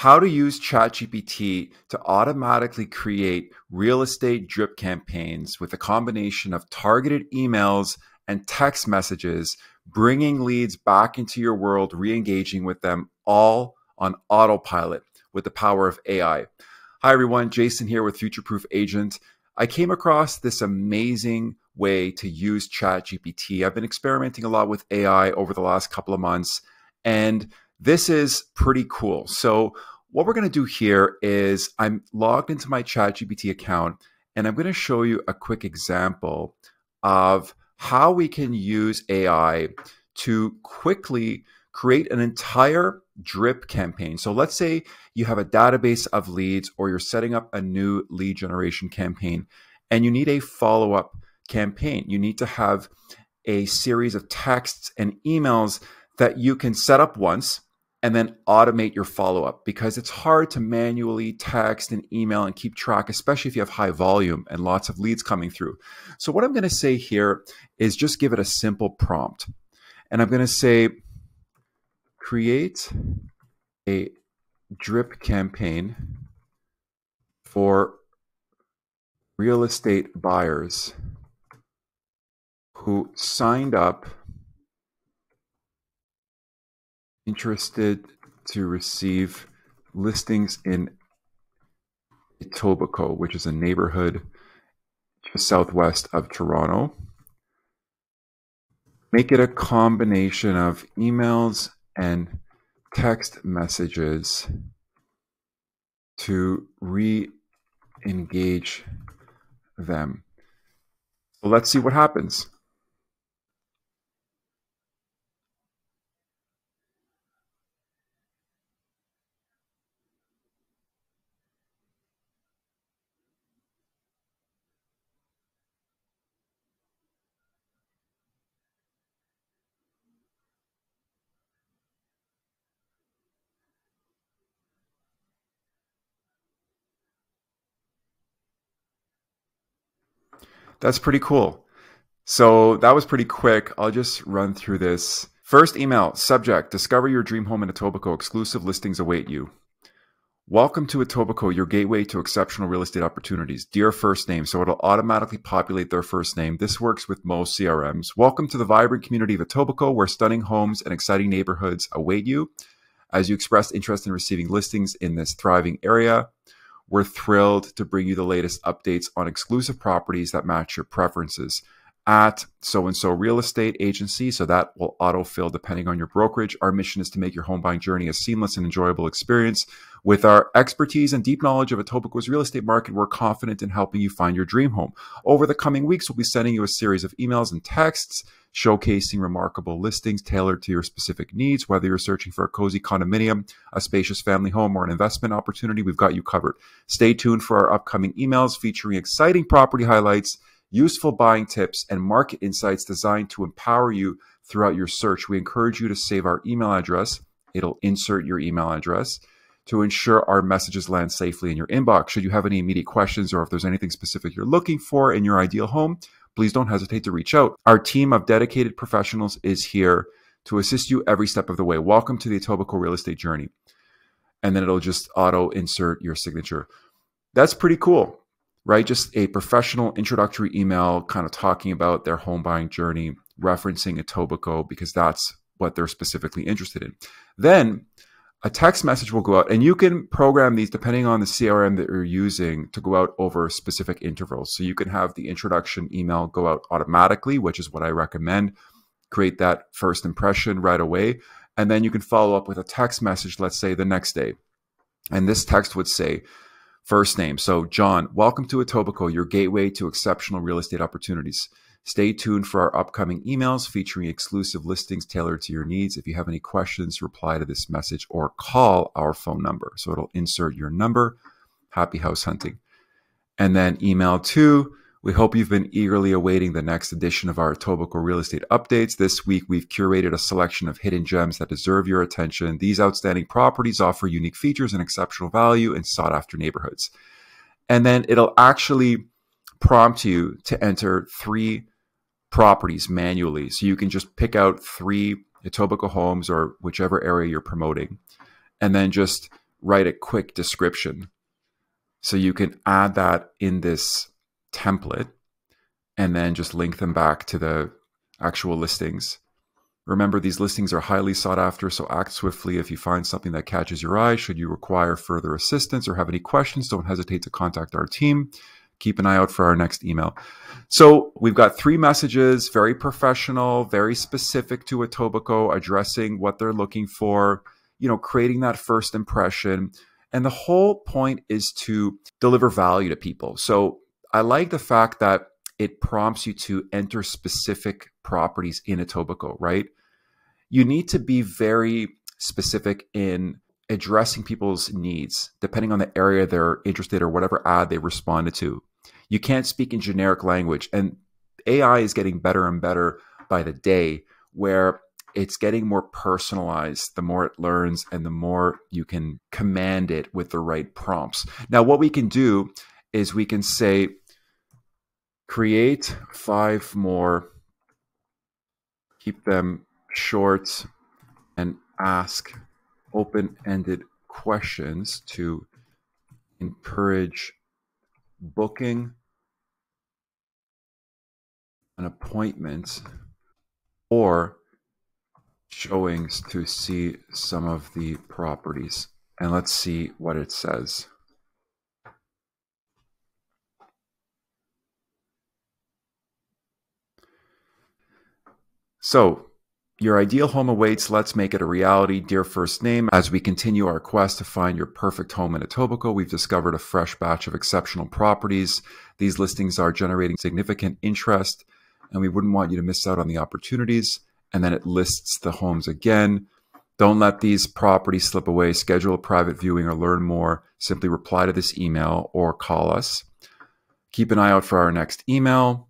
how to use ChatGPT to automatically create real estate drip campaigns with a combination of targeted emails and text messages, bringing leads back into your world, re engaging with them all on autopilot with the power of AI. Hi, everyone. Jason here with Future Proof Agent. I came across this amazing way to use ChatGPT. I've been experimenting a lot with AI over the last couple of months, and this is pretty cool. So, what we're going to do here is I'm logged into my ChatGPT account, and I'm going to show you a quick example of how we can use AI to quickly create an entire drip campaign. So let's say you have a database of leads or you're setting up a new lead generation campaign and you need a follow up campaign. You need to have a series of texts and emails that you can set up once and then automate your follow up because it's hard to manually text and email and keep track, especially if you have high volume and lots of leads coming through. So, what I'm going to say here is just give it a simple prompt. And I'm going to say, create a drip campaign for real estate buyers who signed up interested to receive listings in Etobicoke, which is a neighborhood just southwest of Toronto. Make it a combination of emails and text messages to re engage them. So let's see what happens. That's pretty cool. So that was pretty quick. I'll just run through this. First email, subject, discover your dream home in Etobicoke. Exclusive listings await you. Welcome to Etobicoke, your gateway to exceptional real estate opportunities. Dear first name, so it'll automatically populate their first name. This works with most CRMs. Welcome to the vibrant community of Etobicoke, where stunning homes and exciting neighborhoods await you. As you express interest in receiving listings in this thriving area, we're thrilled to bring you the latest updates on exclusive properties that match your preferences at so and so real estate agency. So that will autofill depending on your brokerage. Our mission is to make your home buying journey a seamless and enjoyable experience. With our expertise and deep knowledge of Etobicoke's real estate market, we're confident in helping you find your dream home. Over the coming weeks, we'll be sending you a series of emails and texts showcasing remarkable listings tailored to your specific needs. Whether you're searching for a cozy condominium, a spacious family home, or an investment opportunity, we've got you covered. Stay tuned for our upcoming emails featuring exciting property highlights, useful buying tips, and market insights designed to empower you throughout your search. We encourage you to save our email address. It'll insert your email address to ensure our messages land safely in your inbox. Should you have any immediate questions or if there's anything specific you're looking for in your ideal home, please don't hesitate to reach out. Our team of dedicated professionals is here to assist you every step of the way. Welcome to the Etobicoke real estate journey. And then it'll just auto insert your signature. That's pretty cool, right? Just a professional introductory email kind of talking about their home buying journey, referencing Etobicoke because that's what they're specifically interested in. Then a text message will go out and you can program these depending on the crm that you're using to go out over specific intervals. So you can have the introduction email go out automatically which is what i recommend. Create that first impression right away. And then you can follow up with a text message let's say the next day. And this text would say first name. So john welcome to etobicoke your gateway to exceptional real estate opportunities Stay tuned for our upcoming emails featuring exclusive listings tailored to your needs. If you have any questions, reply to this message or call our phone number. So it'll insert your number. Happy house hunting. And then email two. We hope you've been eagerly awaiting the next edition of our Etobicoke real estate updates. This week, we've curated a selection of hidden gems that deserve your attention. These outstanding properties offer unique features and exceptional value in sought after neighborhoods. And then it'll actually prompt you to enter three properties manually. So you can just pick out three Etobicoke homes or whichever area you're promoting, and then just write a quick description. So you can add that in this template and then just link them back to the actual listings. Remember, these listings are highly sought after, so act swiftly if you find something that catches your eye. Should you require further assistance or have any questions, don't hesitate to contact our team. Keep an eye out for our next email. So we've got three messages, very professional, very specific to Etobicoke, addressing what they're looking for, you know, creating that first impression. And the whole point is to deliver value to people. So I like the fact that it prompts you to enter specific properties in Etobicoke, right? You need to be very specific in addressing people's needs depending on the area they're interested or whatever ad they responded to. You can't speak in generic language. And AI is getting better and better by the day, where it's getting more personalized the more it learns and the more you can command it with the right prompts. Now, what we can do is we can say, create five more, keep them short, and ask open ended questions to encourage booking an appointment or showings to see some of the properties. And let's see what it says. So, your ideal home awaits. Let's make it a reality. Dear First Name, as we continue our quest to find your perfect home in Etobicoke, we've discovered a fresh batch of exceptional properties. These listings are generating significant interest, and we wouldn't want you to miss out on the opportunities and then it lists the homes again. Don't let these properties slip away. Schedule a private viewing or learn more. Simply reply to this email or call us. Keep an eye out for our next email.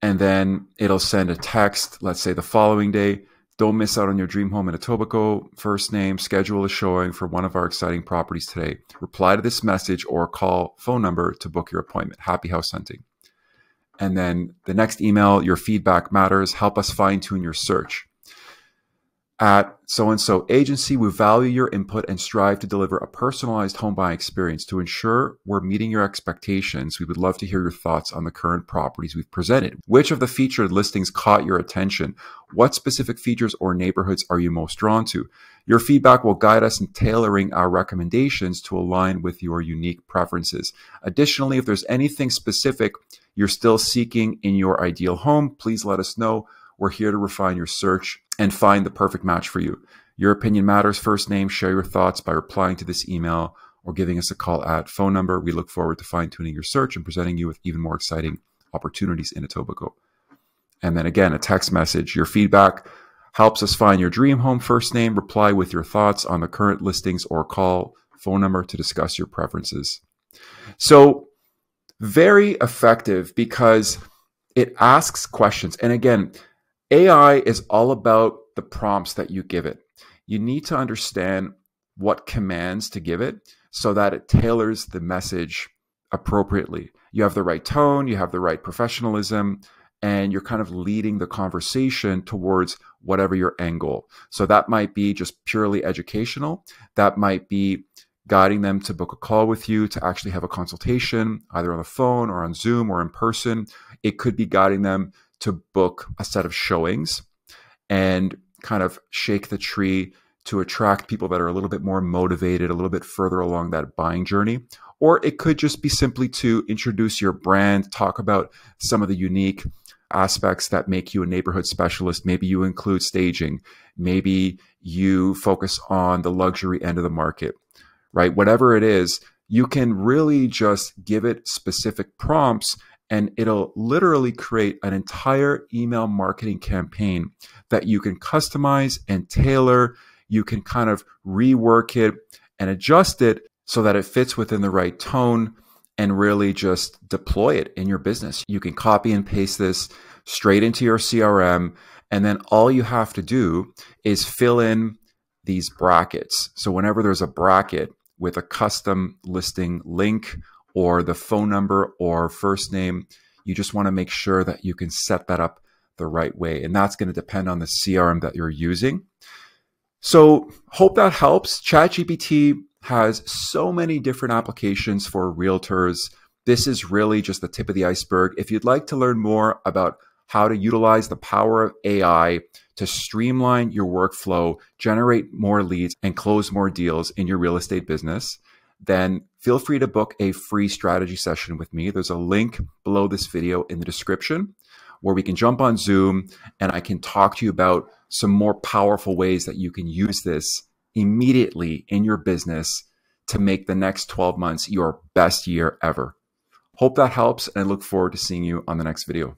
And then it'll send a text, let's say the following day. Don't miss out on your dream home in Etobicoke. First name, schedule a showing for one of our exciting properties today. Reply to this message or call phone number to book your appointment. Happy house hunting. And then the next email, your feedback matters. Help us fine tune your search. At so and so agency, we value your input and strive to deliver a personalized home buying experience. To ensure we're meeting your expectations, we would love to hear your thoughts on the current properties we've presented. Which of the featured listings caught your attention? What specific features or neighborhoods are you most drawn to? Your feedback will guide us in tailoring our recommendations to align with your unique preferences. Additionally, if there's anything specific you're still seeking in your ideal home, please let us know. We're here to refine your search and find the perfect match for you. Your opinion matters. First name, share your thoughts by replying to this email or giving us a call at phone number. We look forward to fine tuning your search and presenting you with even more exciting opportunities in Etobicoke. And then again, a text message. Your feedback helps us find your dream home first name. Reply with your thoughts on the current listings or call phone number to discuss your preferences. So very effective because it asks questions. And again, AI is all about the prompts that you give it. You need to understand what commands to give it so that it tailors the message appropriately. You have the right tone, you have the right professionalism, and you're kind of leading the conversation towards whatever your end goal. So that might be just purely educational. That might be guiding them to book a call with you to actually have a consultation, either on the phone or on Zoom or in person. It could be guiding them to book a set of showings and kind of shake the tree to attract people that are a little bit more motivated, a little bit further along that buying journey. Or it could just be simply to introduce your brand, talk about some of the unique aspects that make you a neighborhood specialist. Maybe you include staging. Maybe you focus on the luxury end of the market right? Whatever it is, you can really just give it specific prompts and it'll literally create an entire email marketing campaign that you can customize and tailor. You can kind of rework it and adjust it so that it fits within the right tone and really just deploy it in your business. You can copy and paste this straight into your CRM. And then all you have to do is fill in these brackets. So whenever there's a bracket, with a custom listing link or the phone number or first name. You just want to make sure that you can set that up the right way. And that's going to depend on the CRM that you're using. So, hope that helps. ChatGPT has so many different applications for realtors. This is really just the tip of the iceberg. If you'd like to learn more about how to utilize the power of AI to streamline your workflow, generate more leads, and close more deals in your real estate business, then feel free to book a free strategy session with me. There's a link below this video in the description where we can jump on Zoom and I can talk to you about some more powerful ways that you can use this immediately in your business to make the next 12 months your best year ever. Hope that helps and I look forward to seeing you on the next video.